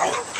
Oh!